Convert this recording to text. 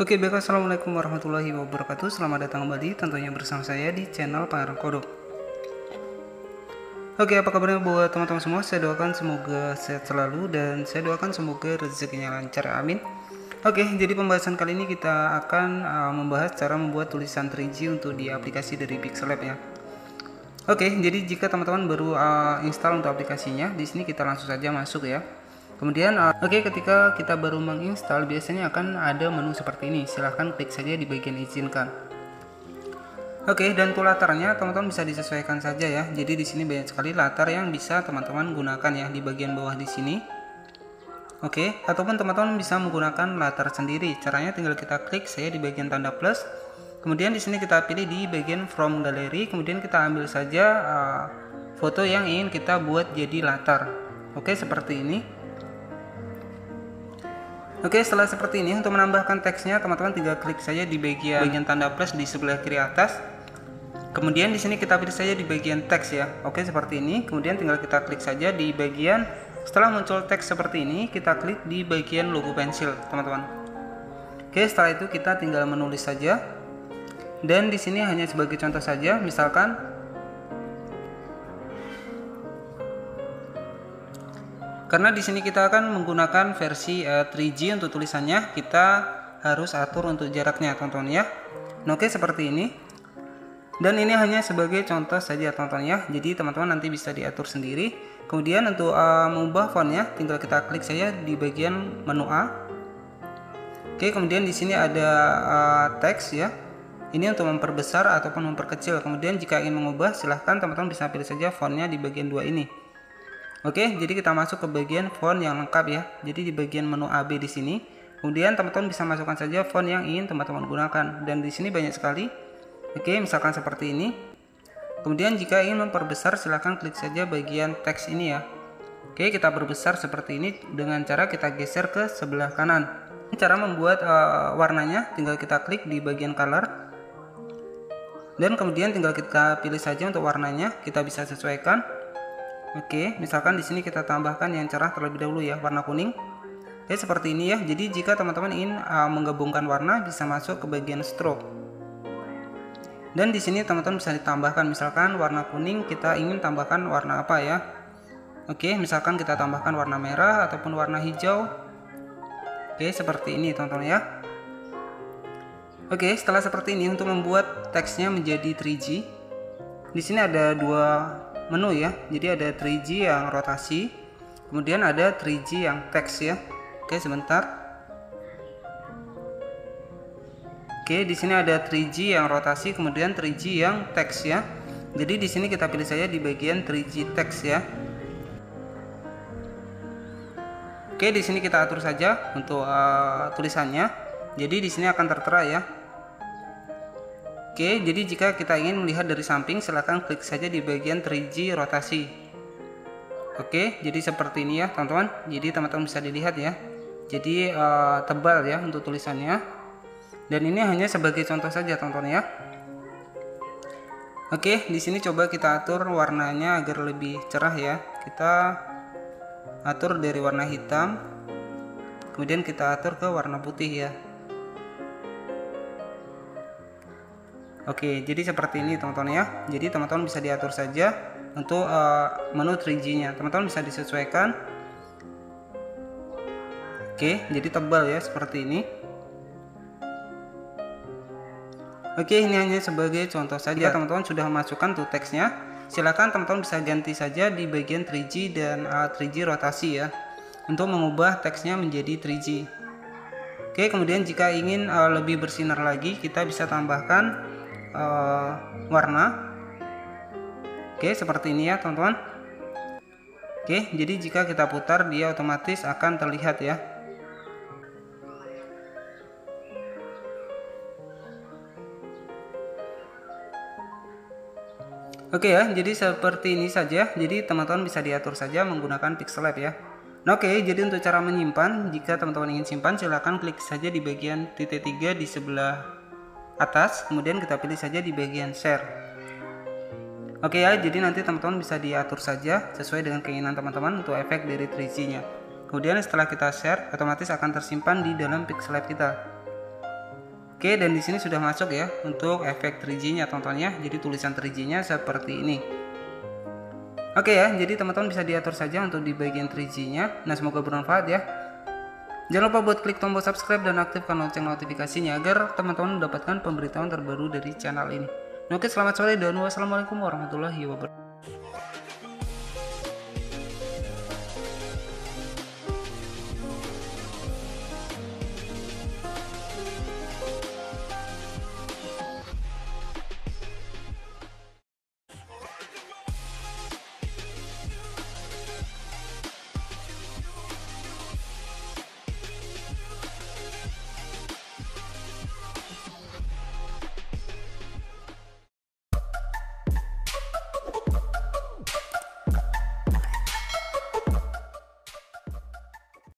Oke baik assalamualaikum warahmatullahi wabarakatuh. Selamat datang kembali tentunya bersama saya di channel Pangeran Kodok. Oke apa kabarnya buat teman-teman semua? Saya doakan semoga sehat selalu Dan saya doakan semoga rezekinya lancar amin. Oke jadi pembahasan kali ini kita akan uh, membahas cara membuat tulisan 3G untuk di aplikasi dari Pixelab ya. Oke jadi jika teman-teman baru uh, install untuk aplikasinya di sini kita langsung saja masuk ya Kemudian, uh, oke okay, ketika kita baru menginstal, biasanya akan ada menu seperti ini. Silahkan klik saja di bagian izinkan. Oke, okay, dan untuk latarnya teman-teman bisa disesuaikan saja ya. Jadi di sini banyak sekali latar yang bisa teman-teman gunakan ya di bagian bawah di sini. Oke, okay, ataupun teman-teman bisa menggunakan latar sendiri. Caranya tinggal kita klik saya di bagian tanda plus. Kemudian di sini kita pilih di bagian from gallery, kemudian kita ambil saja uh, foto yang ingin kita buat jadi latar. Oke, seperti ini. Oke, setelah seperti ini untuk menambahkan teksnya, teman-teman tinggal klik saja di bagian bagian tanda plus di sebelah kiri atas. Kemudian di sini kita pilih saja di bagian teks ya. Oke, seperti ini. Kemudian tinggal kita klik saja di bagian setelah muncul teks seperti ini, kita klik di bagian logo pensil, teman-teman. Oke, setelah itu kita tinggal menulis saja. Dan di sini hanya sebagai contoh saja, misalkan Karena di sini kita akan menggunakan versi uh, eh, 3G untuk tulisannya, kita harus atur untuk jaraknya, teman-teman ya. Nah, oke seperti ini. Dan ini hanya sebagai contoh saja, teman-teman ya. Jadi teman-teman nanti bisa diatur sendiri. Kemudian untuk uh, mengubah fontnya, tinggal kita klik saja di bagian menu A. Oke, kemudian di sini ada uh, teks ya. Ini untuk memperbesar ataupun memperkecil. Kemudian jika ingin mengubah, silahkan teman-teman bisa pilih saja fontnya di bagian dua ini. Oke, jadi kita masuk ke bagian font yang lengkap ya. Jadi di bagian menu AB di sini, kemudian teman-teman bisa masukkan saja font yang ingin teman-teman gunakan. Dan di sini banyak sekali. Oke, misalkan seperti ini. Kemudian jika ingin memperbesar silahkan klik saja bagian teks ini ya. Oke, kita perbesar seperti ini dengan cara kita geser ke sebelah kanan. Cara membuat uh, warnanya tinggal kita klik di bagian color. Dan kemudian tinggal kita pilih saja untuk warnanya, kita bisa sesuaikan Oke, misalkan di sini kita tambahkan yang cerah terlebih dahulu ya, warna kuning. Oke, seperti ini ya. Jadi jika teman-teman ingin uh, menggabungkan warna bisa masuk ke bagian stroke. Dan di sini teman-teman bisa ditambahkan misalkan warna kuning kita ingin tambahkan warna apa ya? Oke, misalkan kita tambahkan warna merah ataupun warna hijau. Oke, seperti ini teman-teman ya. Oke, setelah seperti ini untuk membuat teksnya menjadi 3G, di sini ada dua menu ya. Jadi ada 3G yang rotasi, kemudian ada 3G yang teks ya. Oke, sebentar. Oke, di sini ada 3G yang rotasi, kemudian 3G yang teks ya. Jadi di sini kita pilih saja di bagian 3G teks ya. Oke, di sini kita atur saja untuk uh, tulisannya. Jadi di sini akan tertera ya Oke, jadi jika kita ingin melihat dari samping, silahkan klik saja di bagian 3G rotasi. Oke, jadi seperti ini ya teman-teman. Jadi teman-teman bisa dilihat ya. Jadi uh, tebal ya untuk tulisannya. Dan ini hanya sebagai contoh saja teman-teman ya. Oke, di sini coba kita atur warnanya agar lebih cerah ya. Kita atur dari warna hitam, kemudian kita atur ke warna putih ya. Oke, jadi seperti ini teman-teman ya. Jadi teman-teman bisa diatur saja untuk uh, menu 3G-nya. Teman-teman bisa disesuaikan. Oke, jadi tebal ya seperti ini. Oke, ini hanya sebagai contoh saja. Teman-teman sudah masukkan tuh teksnya. Silakan teman-teman bisa ganti saja di bagian 3G dan uh, 3G rotasi ya. Untuk mengubah teksnya menjadi 3G. Oke, kemudian jika ingin uh, lebih bersinar lagi, kita bisa tambahkan uh, warna oke seperti ini ya teman-teman oke jadi jika kita putar dia otomatis akan terlihat ya Oke ya, jadi seperti ini saja. Jadi teman-teman bisa diatur saja menggunakan Pixel Lab ya. Nah, oke, jadi untuk cara menyimpan, jika teman-teman ingin simpan, silahkan klik saja di bagian titik tiga di sebelah atas kemudian kita pilih saja di bagian share oke ya jadi nanti teman-teman bisa diatur saja sesuai dengan keinginan teman-teman untuk efek dari 3G nya kemudian setelah kita share otomatis akan tersimpan di dalam pixel lab kita Oke, dan di sini sudah masuk ya untuk efek 3G-nya tontonnya. Jadi tulisan 3G-nya seperti ini. Oke ya, jadi teman-teman bisa diatur saja untuk di bagian 3G-nya. Nah, semoga bermanfaat ya. Jangan lupa buat klik tombol subscribe dan aktifkan lonceng notifikasinya agar teman-teman mendapatkan pemberitahuan terbaru dari channel ini. Oke, selamat sore dan wassalamualaikum warahmatullahi wabarakatuh.